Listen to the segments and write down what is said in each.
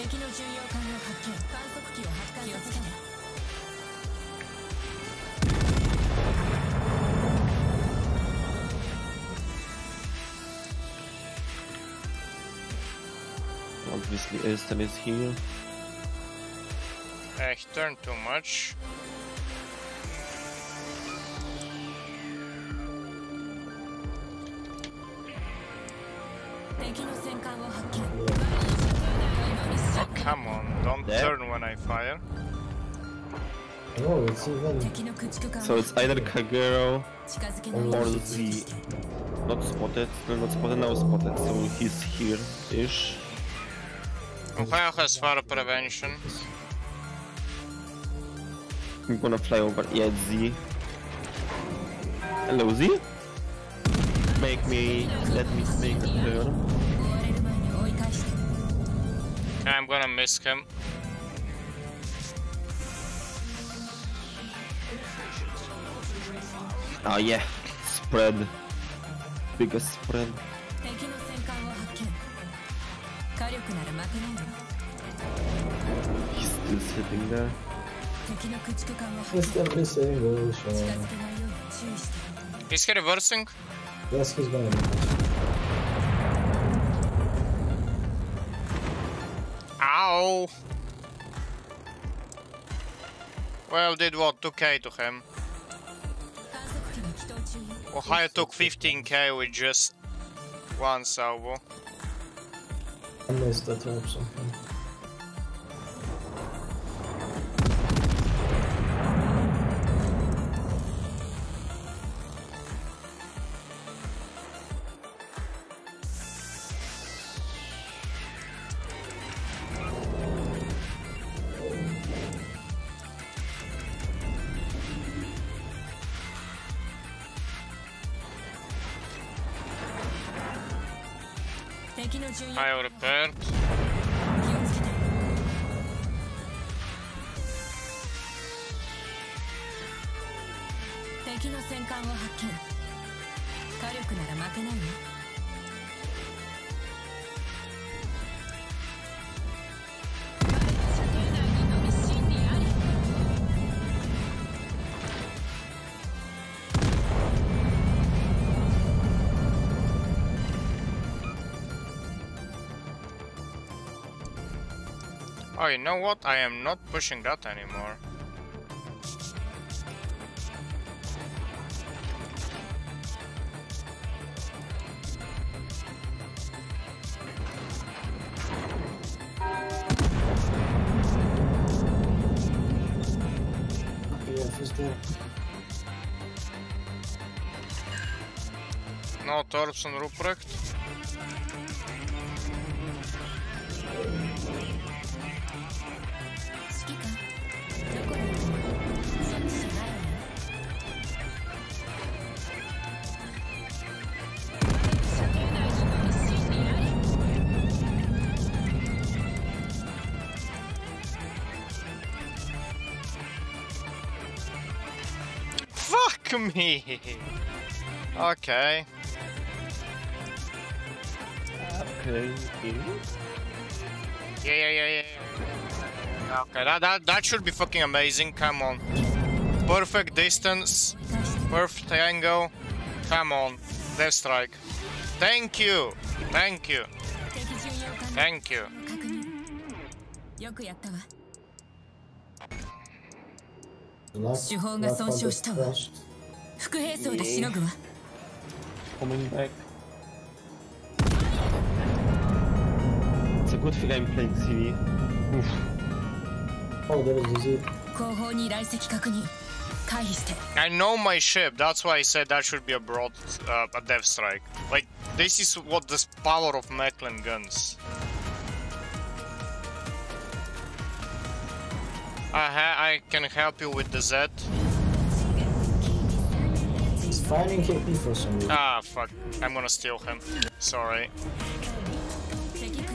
敵の巡洋艦を発見観測機を発艦させてね Obviously, Elston is here. Uh, he turned too much. Oh, come on, don't there. turn when I fire. No, it's even... So it's either Kagero or Z. Not spotted, no, not spotted, now spotted, so he's here-ish. Ohio has fire prevention. I'm gonna fly over, yeah, Z. Hello, Z? Make me, let me make the turn. I'm gonna miss him. Oh yeah, spread. Biggest spread. He's still sitting there. He's oh, He's reversing? Yes, he's gonna. No. Well, did what? 2k to him. Ohio took 15k with just one salvo. I missed the that also. はい俺ペル敵の戦艦を発見。火力なら負けないよ Oh, you know what? I am not pushing that anymore. PF is there. No torps on Ruprecht. Fuck! Okay. Okay. Yeah, yeah, yeah, yeah. Okay, that, that, that should be fucking amazing, come on. Perfect distance, perfect angle. Come on, death strike. Thank you, thank you, thank you. The 副兵装でしのぐわ Coming back. It's a good thing I'm playing CV. Oof. Oh, there is Z. 後方に来席確認回避して I know my ship. That's why I said that should be a broad, uh, a death strike. Like this is what the power of Mechlin guns. I ha I can help you with the Z. KP for some reason. Ah, fuck. I'm gonna steal him. Sorry.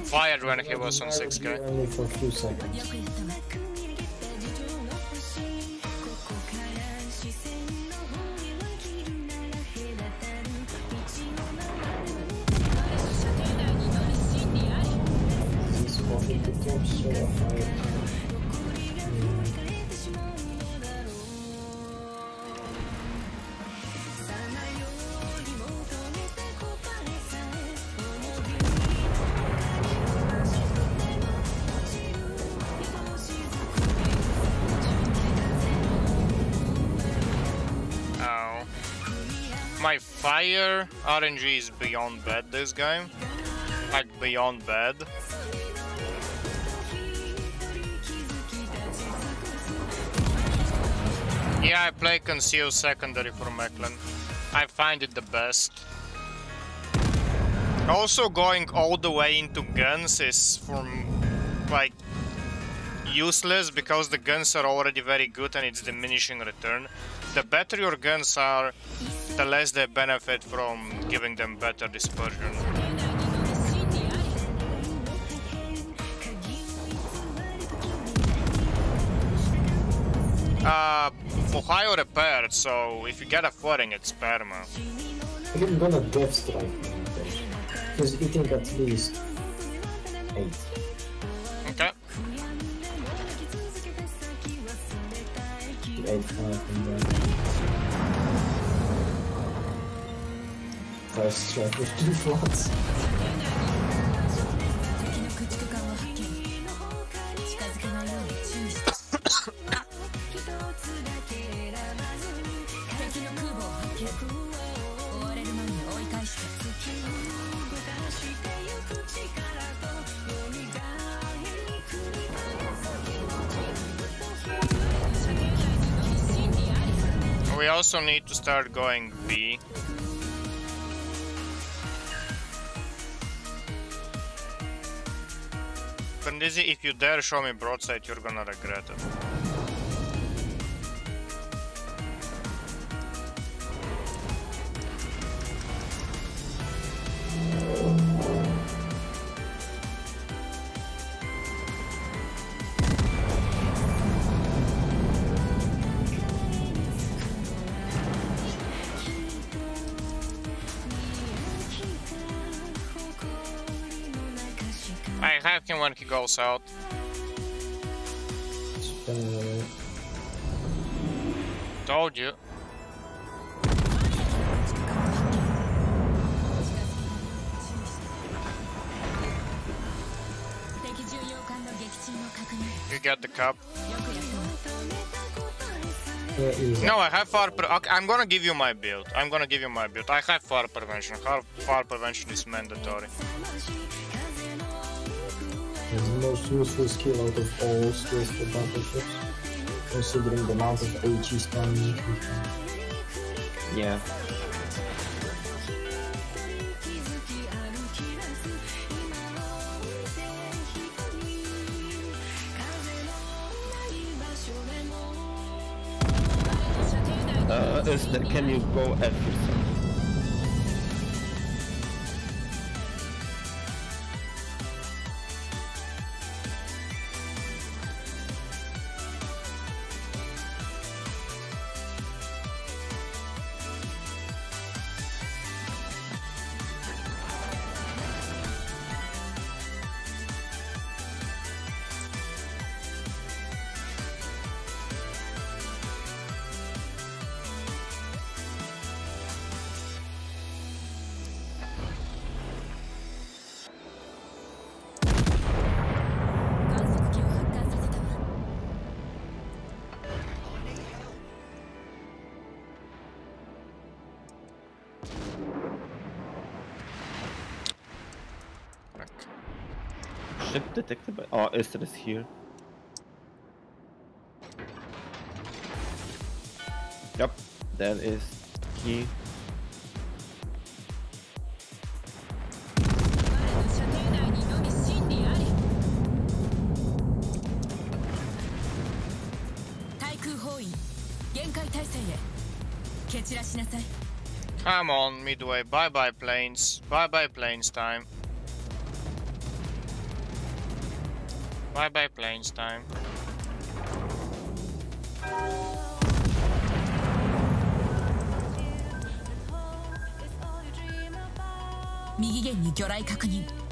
Fired when he was on 6k. Only for a few seconds. This fucking so hard. My fire RNG is beyond bad this game. Like beyond bad. Yeah, I play conceal secondary for Mechlin. I find it the best. Also going all the way into guns is from like useless because the guns are already very good and it's diminishing return. The better your guns are, the less they benefit from giving them better dispersion. Uh, Ohio repaired, so if you get a flooding, it's perma. I'm gonna death strike He's eating at least eight. Okay. Eight five and then first strike with two. We also need to start going B. Brindisi, if you dare show me broadside, you're gonna regret it. when he goes out. Uh, Told you. You get the cup. No, I have fire. Okay, I'm gonna give you my build. I'm gonna give you my build. I have fire prevention. Fire prevention is mandatory. The most useful skill out of all skills for battleships, considering the amount of HE stun you can. Yeah. Uh, is there, can you go ship detected by... Oh, Esther is here. Yep, that is he. Come on, Midway. Bye-bye planes. Bye-bye planes time. Bye bye planes time.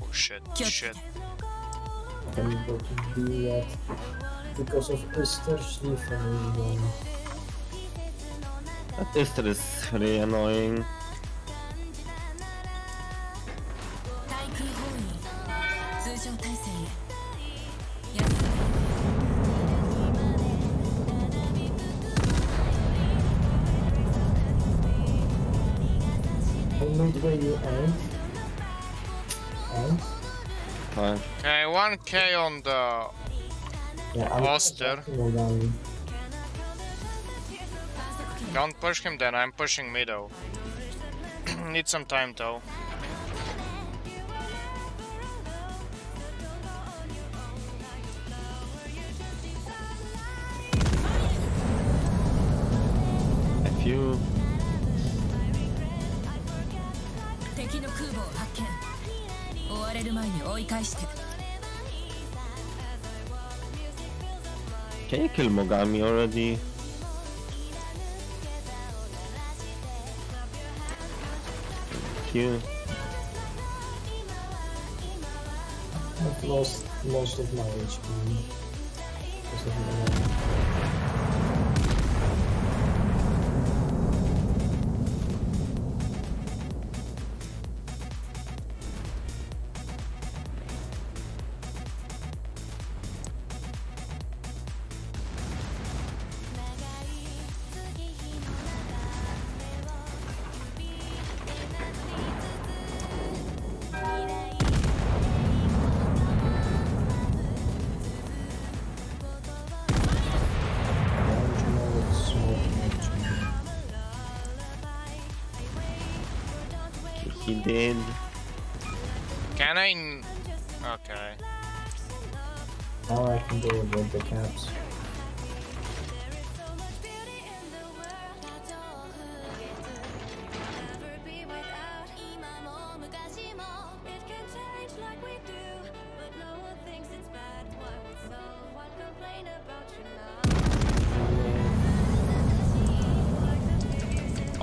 Oh shit, shit. I'm able to do that because of Esther Schlieffen. That Esther is really annoying. Where you end. End? Fine. Okay, 1k on the... Yeah, I'm Oster. Mogami. Don't push him then, I'm pushing middle. Need some time though. れる前に追い返して can you kill Mogami already? Thank you. I've lost most of my HP. in. Can I? Okay. Now I can do with the caps.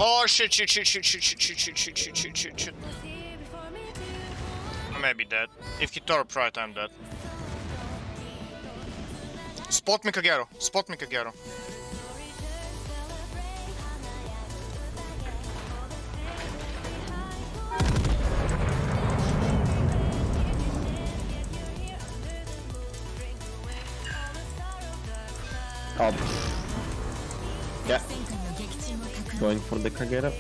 Oh shit! Shit! Shit! Shit! Shit! Shit! Shit! Shit! Shit! Shit! Shit! shoot. I may be dead. If he torp right, I'm dead. Spot me Kagero. Spot me Kagero. Oh. Yeah. Going for the Kagera.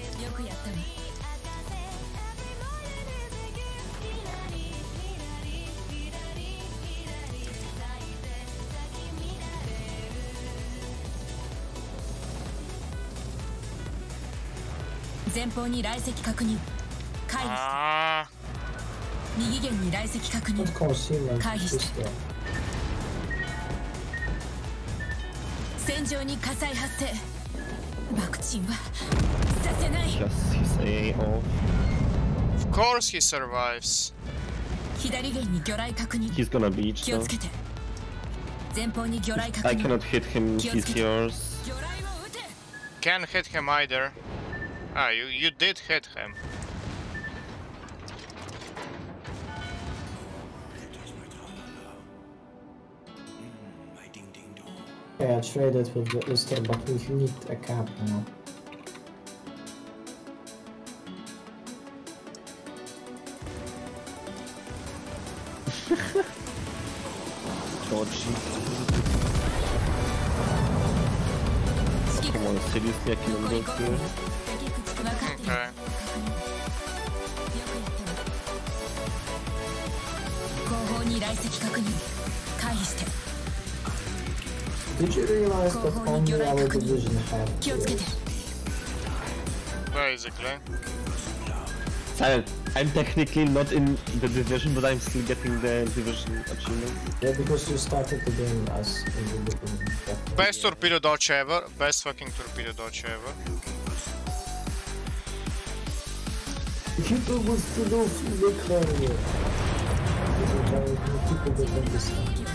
に来席確認。回避。右舷に来席確認。回避して。戦場に火災発生 Just his A. Of course he survives. He's gonna beach though. I cannot hit him, he's yours. Can't hit him either. Ah, you, you did hit him. Okay, I traded with the Easter, but we need a cap now. Dodgy. Come on, seriously, I killed those dudes. Okay. Did you realize that only our division had it Silent. I'm technically not in the division, but I'm still getting the division achievement. Yeah, because you started the game as in the beginning. Best torpedo dodge ever. Best fucking torpedo dodge ever. Do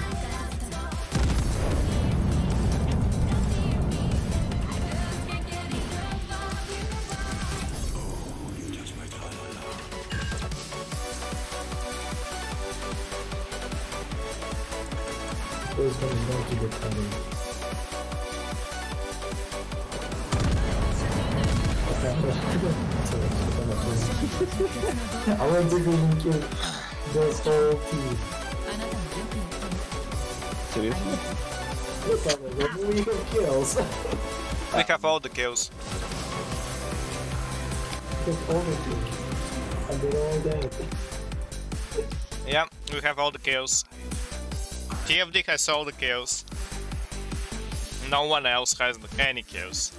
I went to Google Kill just for OP. Seriously? Look at me, we have kills. we have all the kills. Yeah, we have all the kills. TFD has all the kills. No one else has any kills.